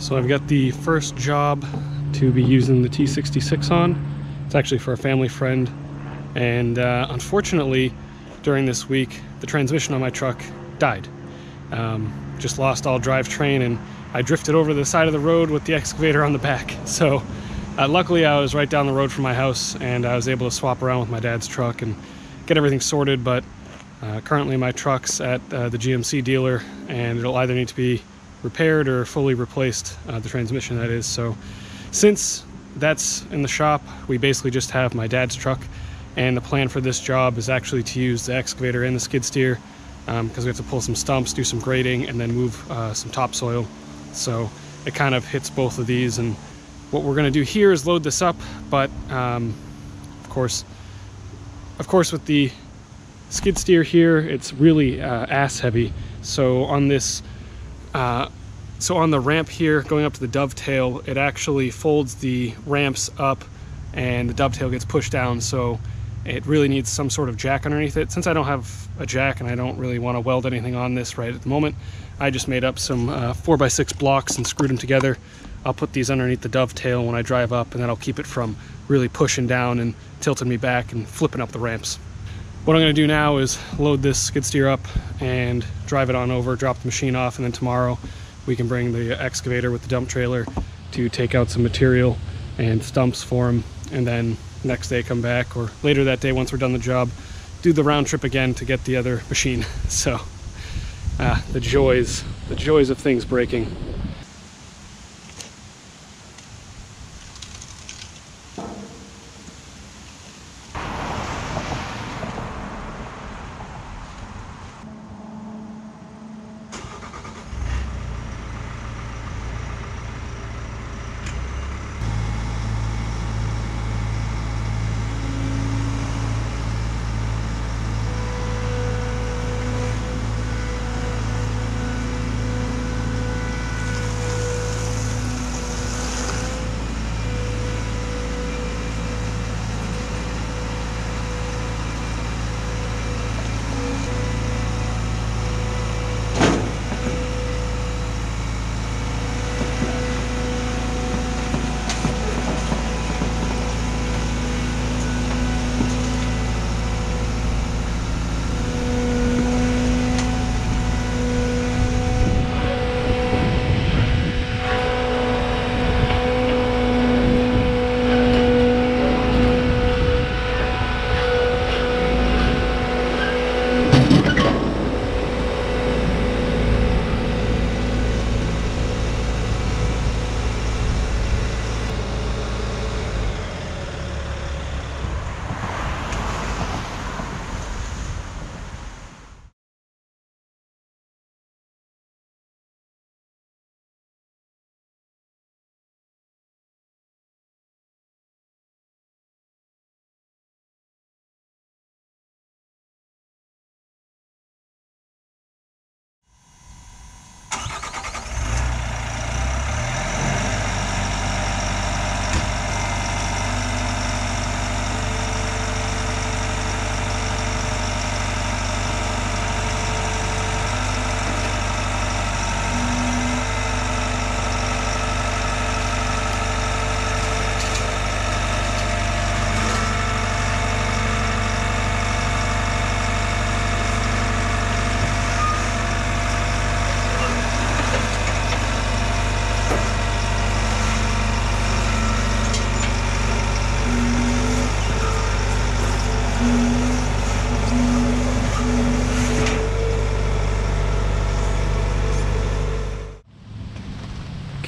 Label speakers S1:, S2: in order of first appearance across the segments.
S1: So I've got the first job to be using the T66 on. It's actually for a family friend. And uh, unfortunately, during this week, the transmission on my truck died. Um, just lost all drivetrain and I drifted over the side of the road with the excavator on the back. So uh, luckily I was right down the road from my house and I was able to swap around with my dad's truck and get everything sorted. But uh, currently my truck's at uh, the GMC dealer and it'll either need to be repaired or fully replaced, uh, the transmission that is. So since that's in the shop, we basically just have my dad's truck and the plan for this job is actually to use the excavator and the skid steer because um, we have to pull some stumps, do some grading, and then move uh, some topsoil. So it kind of hits both of these. And what we're going to do here is load this up, but um, of course, of course, with the skid steer here, it's really uh, ass heavy. So on this, uh, so on the ramp here, going up to the dovetail, it actually folds the ramps up and the dovetail gets pushed down. So it really needs some sort of jack underneath it. Since I don't have a jack and I don't really want to weld anything on this right at the moment, I just made up some uh, 4x6 blocks and screwed them together. I'll put these underneath the dovetail when I drive up and that'll keep it from really pushing down and tilting me back and flipping up the ramps. What I'm going to do now is load this skid steer up and drive it on over, drop the machine off, and then tomorrow we can bring the excavator with the dump trailer to take out some material and stumps for them and then next day come back or later that day once we're done the job do the round trip again to get the other machine. So ah, the joys the joys of things breaking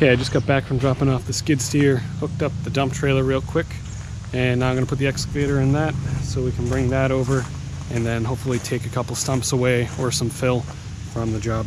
S1: Okay, I just got back from dropping off the skid steer, hooked up the dump trailer real quick, and now I'm gonna put the excavator in that so we can bring that over and then hopefully take a couple stumps away or some fill from the job.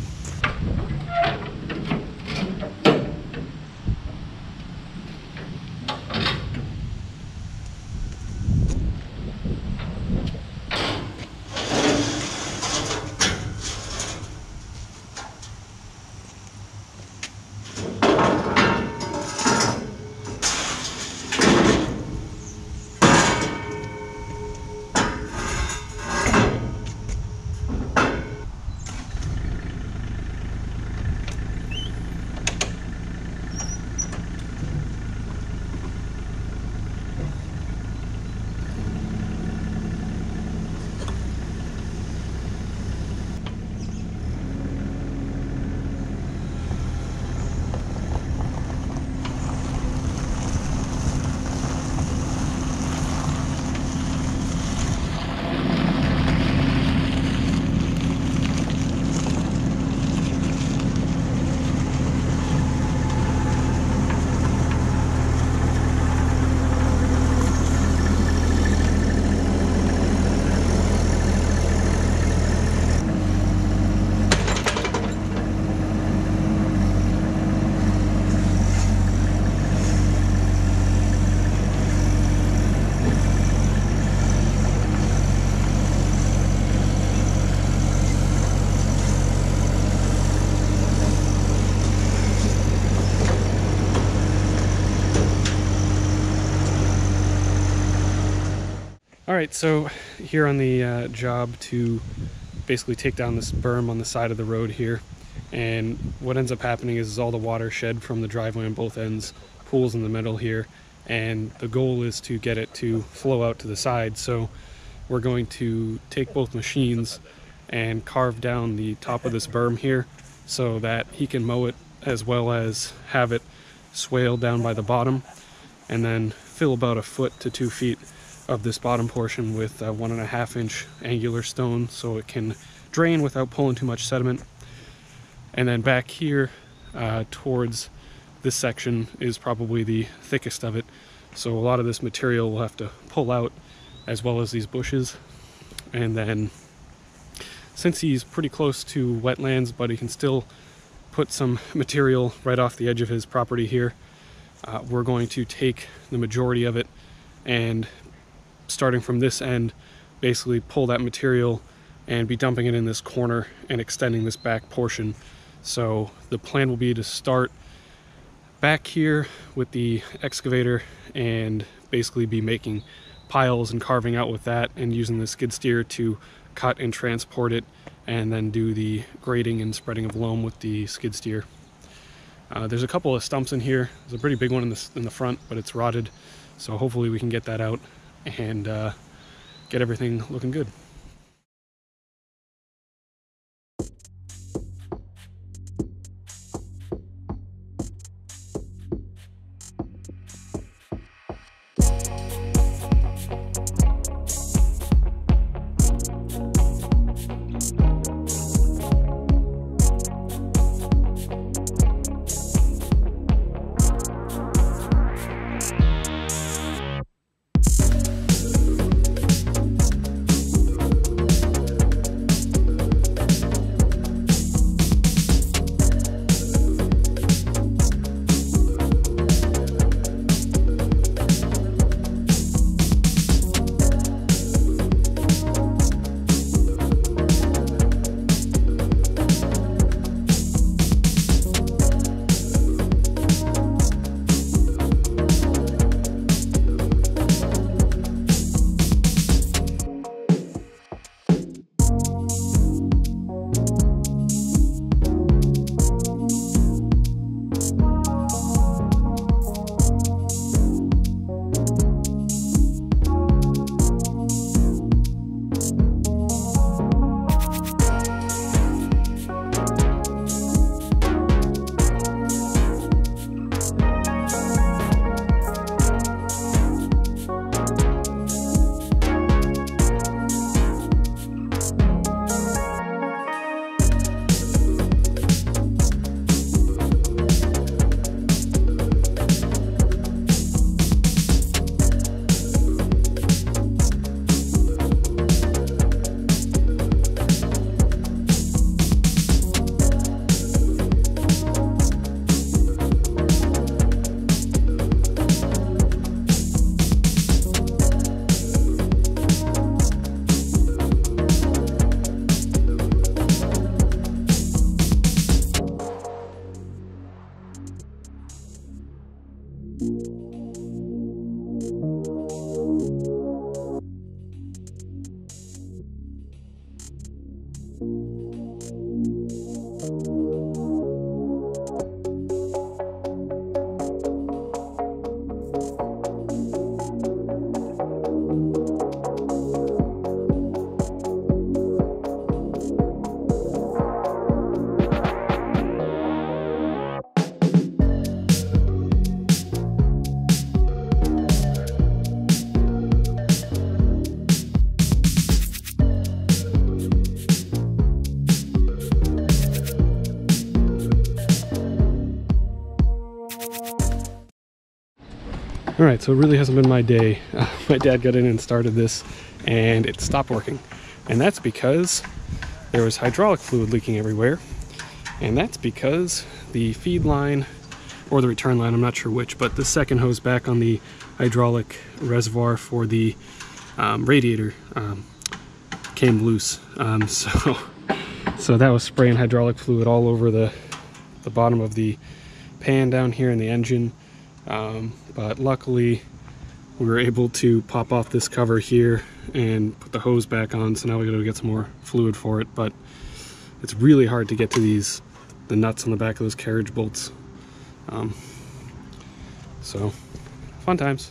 S1: Right, so here on the uh, job to basically take down this berm on the side of the road here. And what ends up happening is all the water shed from the driveway on both ends pools in the middle here. And the goal is to get it to flow out to the side. So we're going to take both machines and carve down the top of this berm here so that he can mow it as well as have it swale down by the bottom and then fill about a foot to two feet of this bottom portion with a one and a half inch angular stone so it can drain without pulling too much sediment. And then back here uh, towards this section is probably the thickest of it. So a lot of this material will have to pull out as well as these bushes. And then since he's pretty close to wetlands, but he can still put some material right off the edge of his property here, uh, we're going to take the majority of it and starting from this end, basically pull that material and be dumping it in this corner and extending this back portion. So the plan will be to start back here with the excavator and basically be making piles and carving out with that and using the skid steer to cut and transport it and then do the grading and spreading of loam with the skid steer. Uh, there's a couple of stumps in here. There's a pretty big one in the, in the front, but it's rotted. So hopefully we can get that out and uh, get everything looking good. All right, so it really hasn't been my day. Uh, my dad got in and started this and it stopped working. And that's because there was hydraulic fluid leaking everywhere. And that's because the feed line or the return line, I'm not sure which, but the second hose back on the hydraulic reservoir for the um, radiator um, came loose. Um, so, so that was spraying hydraulic fluid all over the, the bottom of the pan down here in the engine. But luckily we were able to pop off this cover here and put the hose back on so now we gotta get some more fluid for it but it's really hard to get to these the nuts on the back of those carriage bolts. Um, so fun times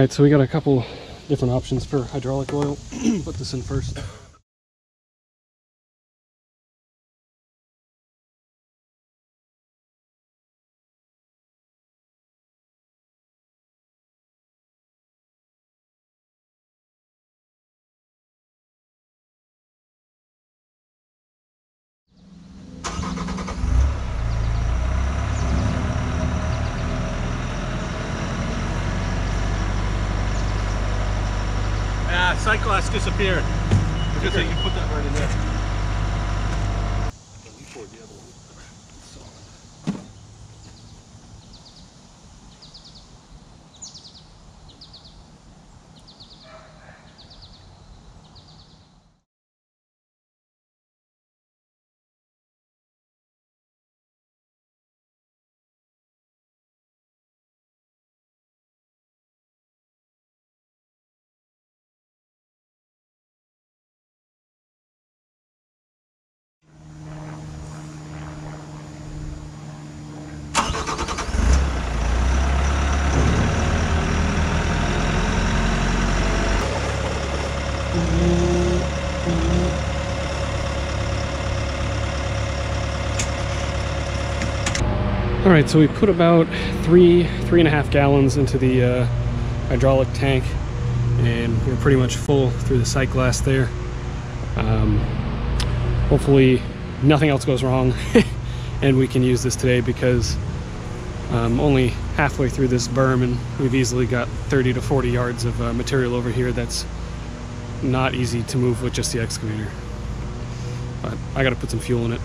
S1: All right, so we got a couple different options for hydraulic oil. Put this in first.
S2: Disappeared. Because you put
S1: All right, so we put about three, three and a half gallons into the uh, hydraulic tank, and we're pretty much full through the sight glass there. Um, hopefully, nothing else goes wrong, and we can use this today because I'm only halfway through this berm, and we've easily got 30 to 40 yards of uh, material over here that's not easy to move with just the excavator. But I got to put some fuel in it.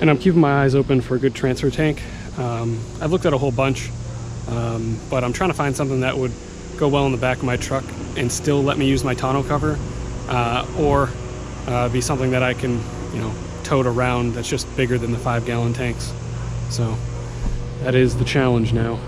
S1: And I'm keeping my eyes open for a good transfer tank. Um, I've looked at a whole bunch, um, but I'm trying to find something that would go well in the back of my truck and still let me use my tonneau cover, uh, or uh, be something that I can, you know, tote around that's just bigger than the five gallon tanks. So that is the challenge now.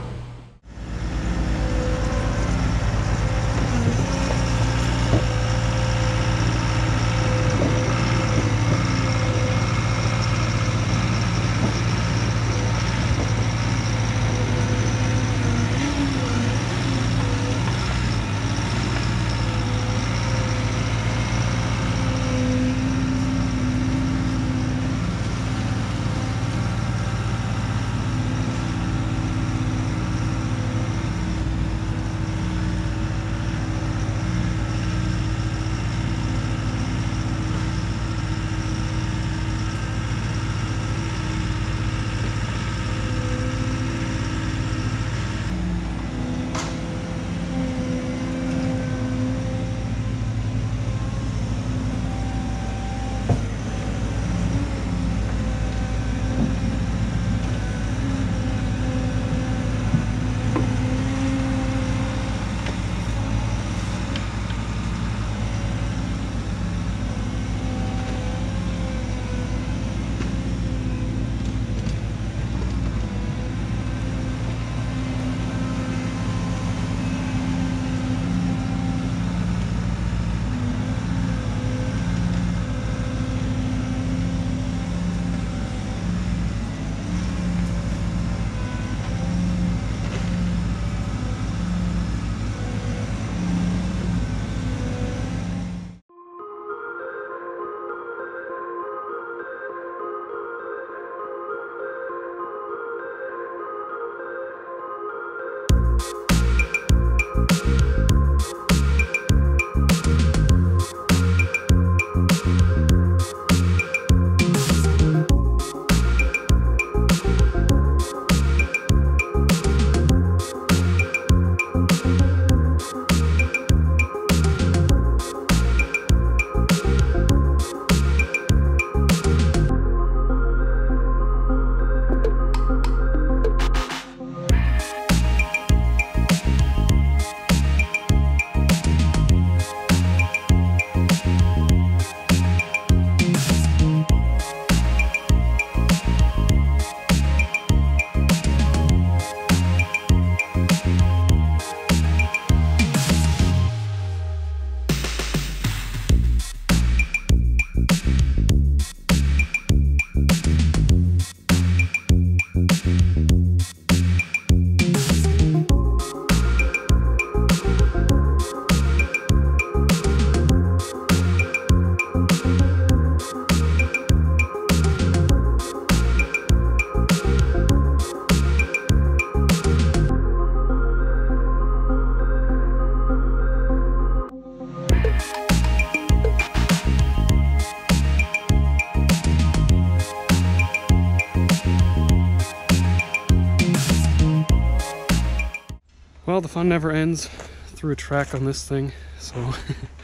S1: Fun never ends. Threw a track on this thing, so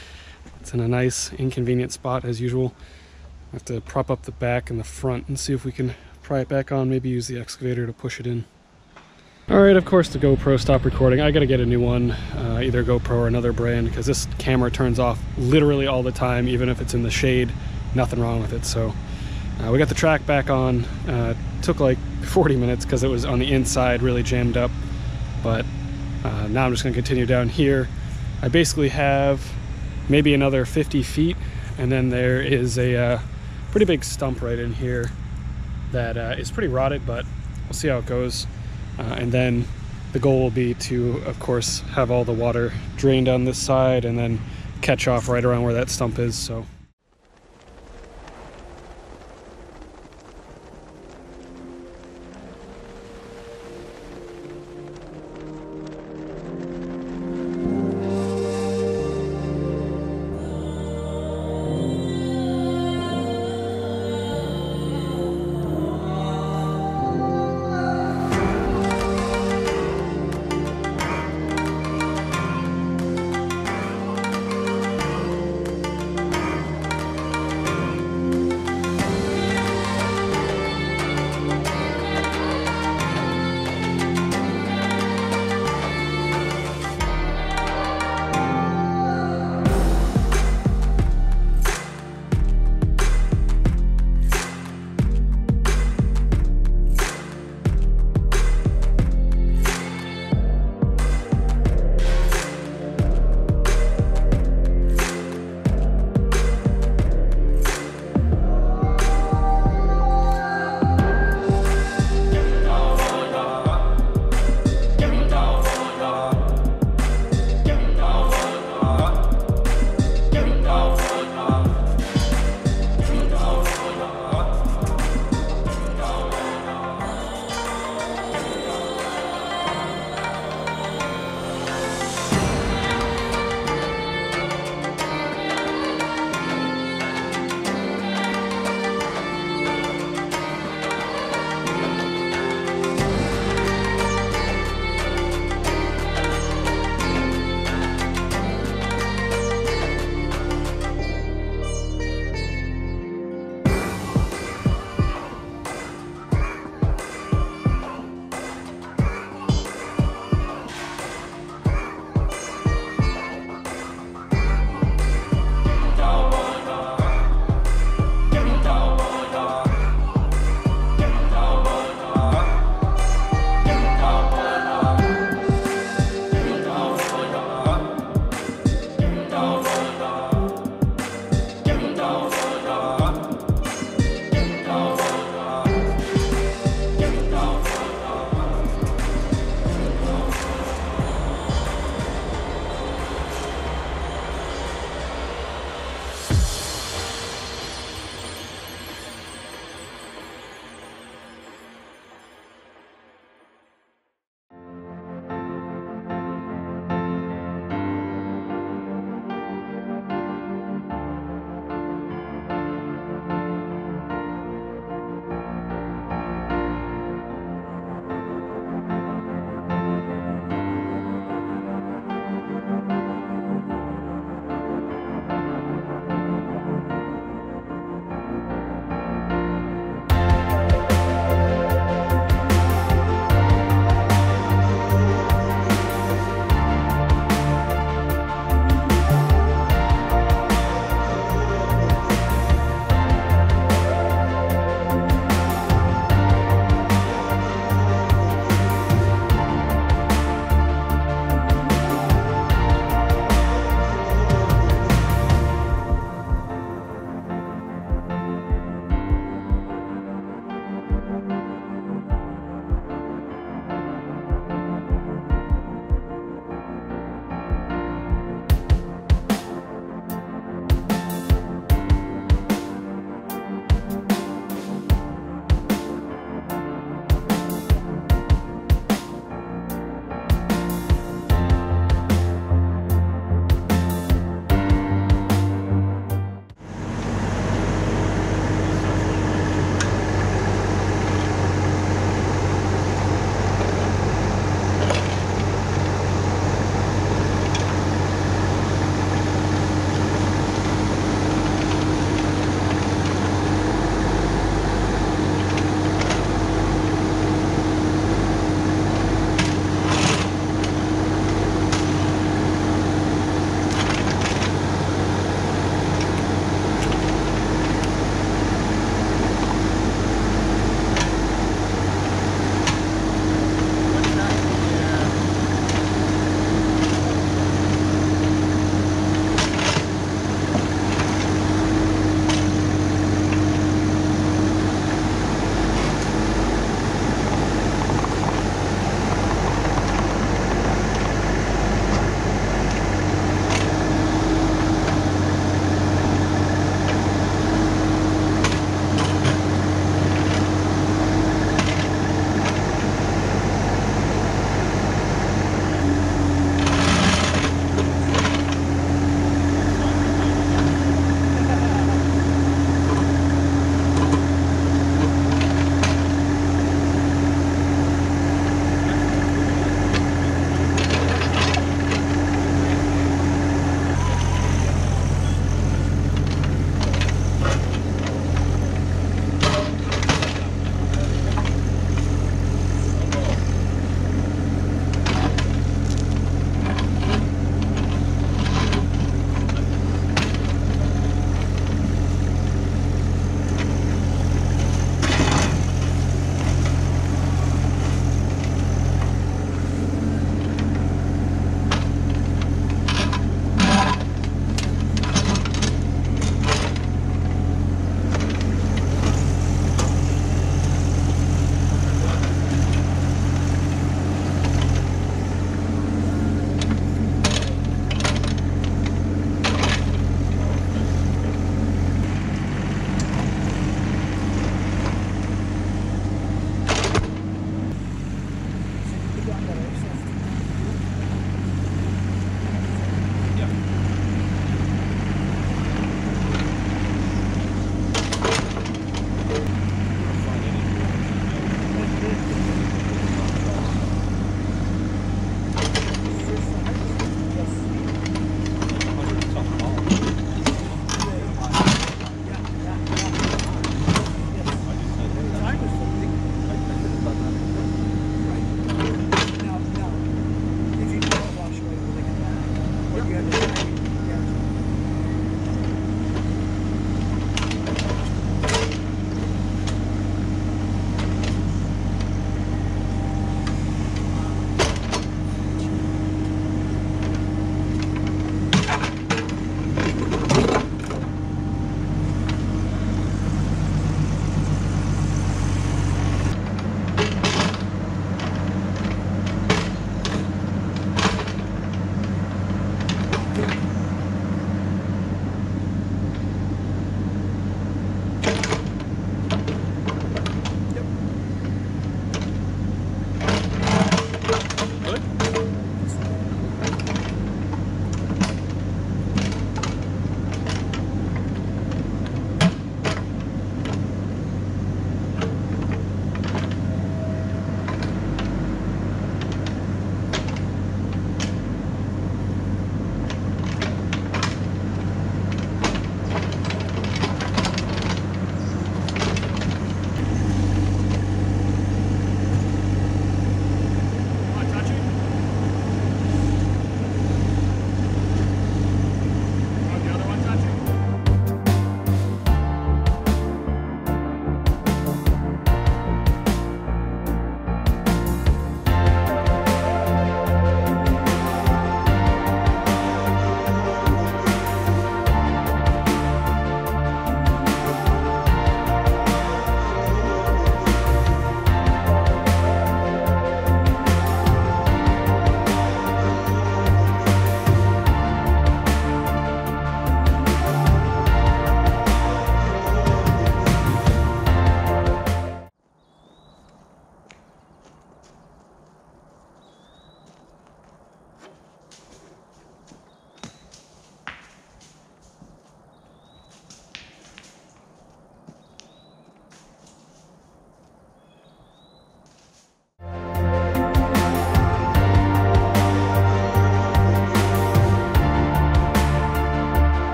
S1: it's in a nice, inconvenient spot as usual. I have to prop up the back and the front and see if we can pry it back on, maybe use the excavator to push it in. Alright, of course the GoPro stopped recording. I gotta get a new one, uh, either GoPro or another brand, because this camera turns off literally all the time, even if it's in the shade. Nothing wrong with it, so uh, we got the track back on. Uh, took like 40 minutes because it was on the inside, really jammed up. But uh, now I'm just gonna continue down here. I basically have maybe another 50 feet, and then there is a uh, pretty big stump right in here that uh, is pretty rotted, but we'll see how it goes. Uh, and then the goal will be to, of course, have all the water drained on this side and then catch off right around where that stump is. So.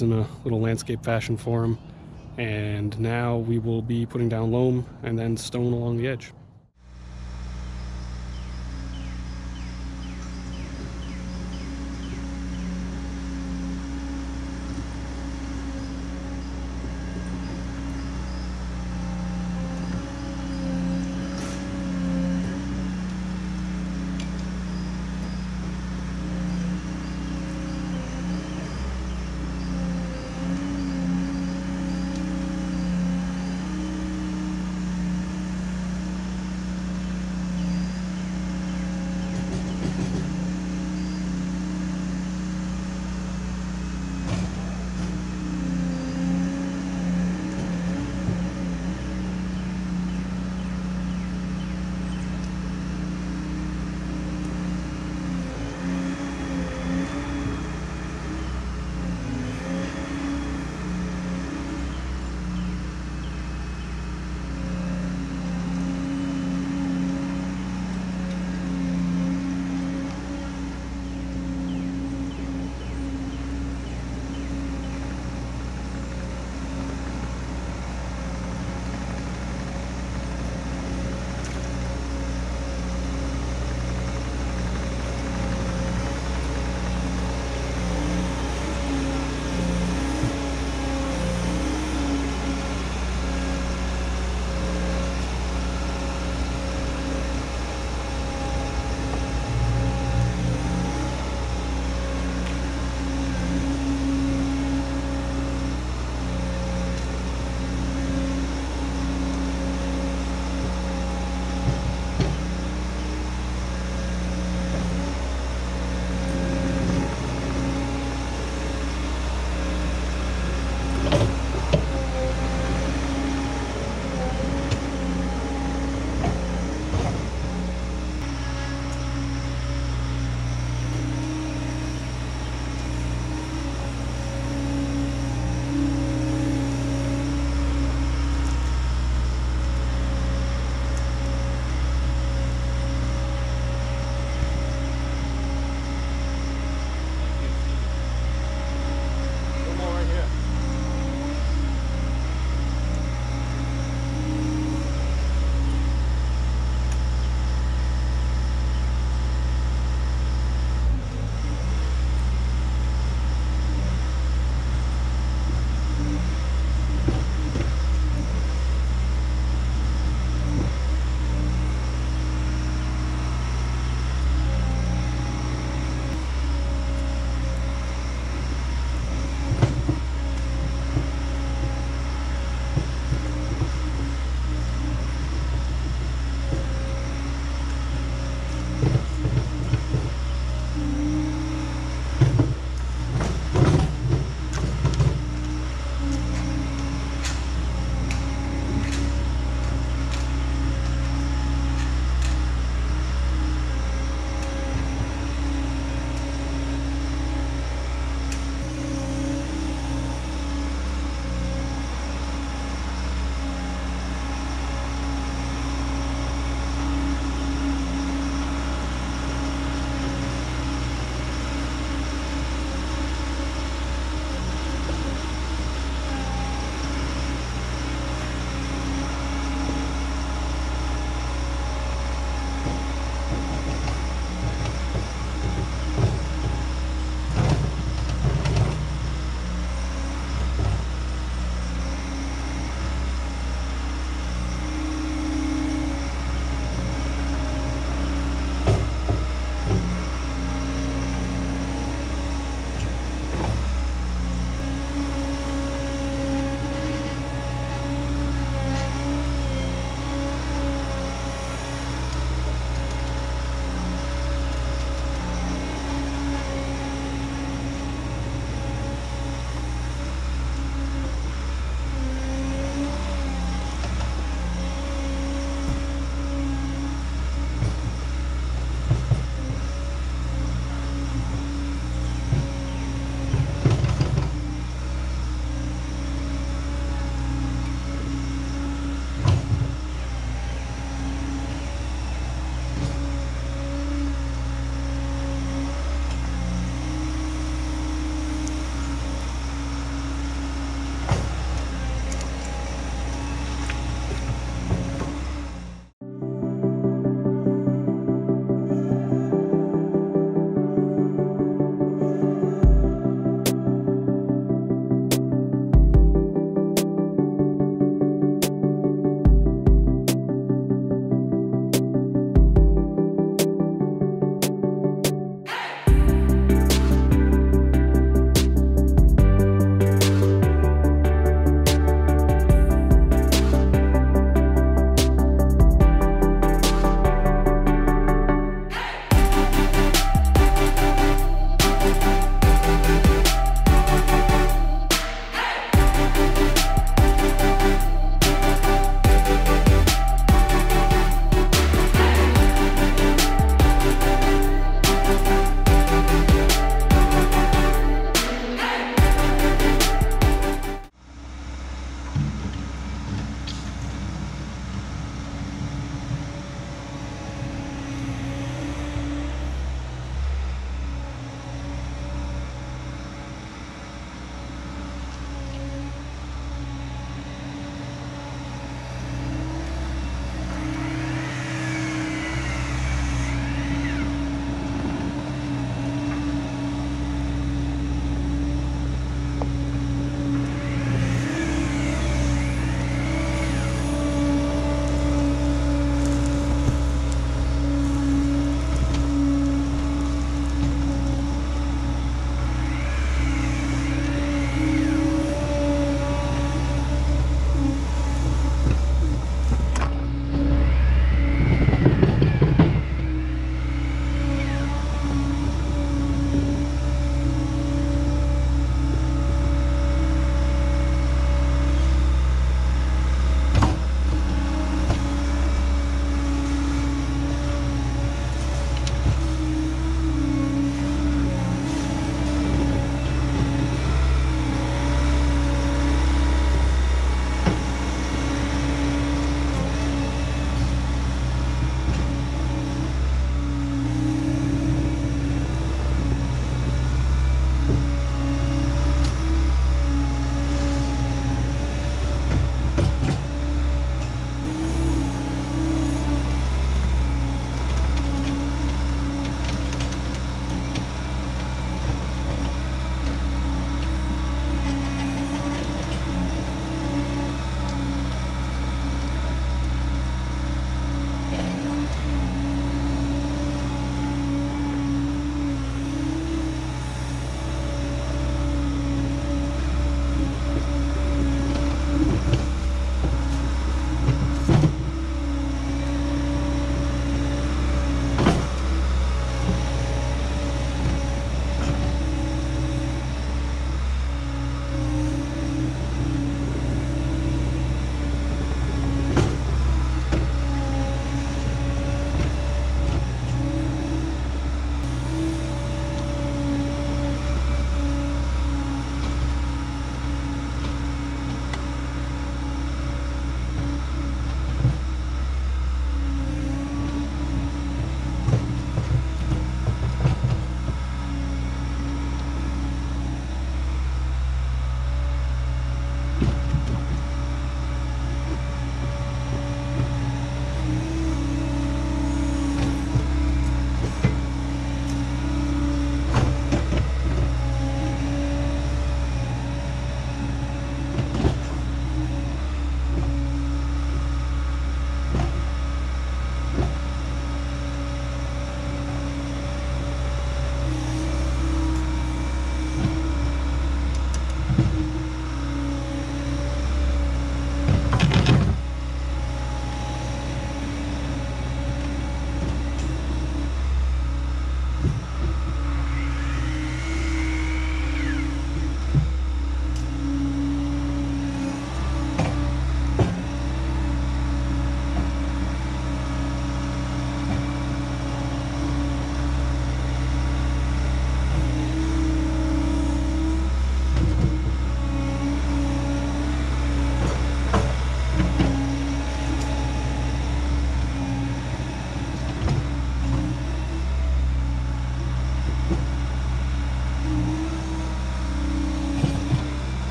S1: In a little landscape fashion for him. And now we will be putting down loam and then stone along the edge.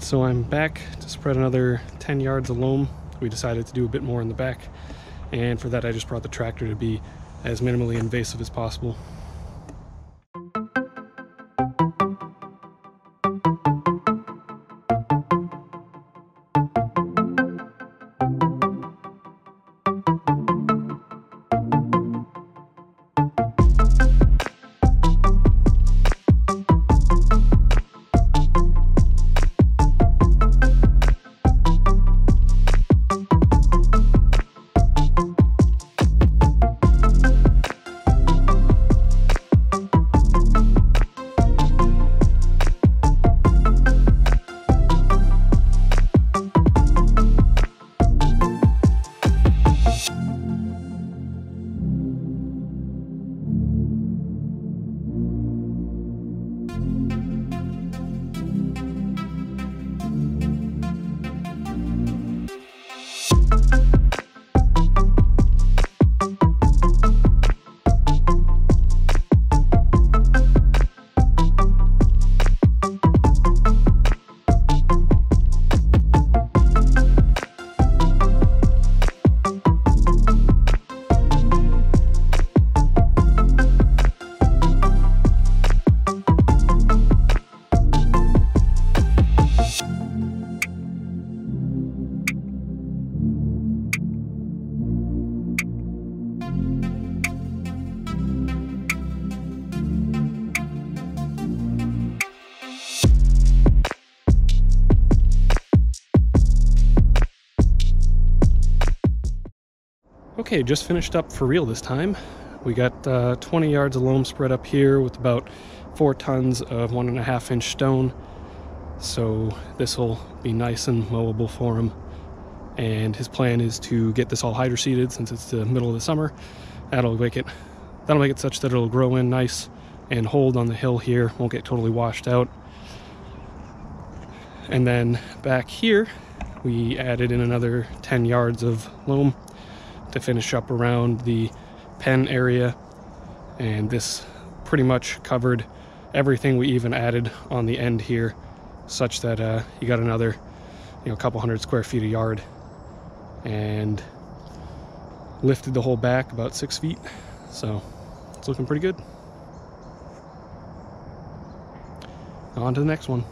S1: So I'm back to spread another 10 yards of loam. We decided to do a bit more in the back, and for that I just brought the tractor to be as minimally invasive as possible. Okay, just finished up for real this time. We got uh, 20 yards of loam spread up here with about four tons of one and a half inch stone. So this will be nice and mowable for him. And his plan is to get this all hydro seeded since it's the middle of the summer. That'll make it that'll make it such that it'll grow in nice and hold on the hill here, won't get totally washed out. And then back here, we added in another 10 yards of loam to finish up around the pen area. And this pretty much covered everything we even added on the end here such that uh, you got another you know couple hundred square feet a yard. And lifted the whole back about six feet. So it's looking pretty good. On to the next one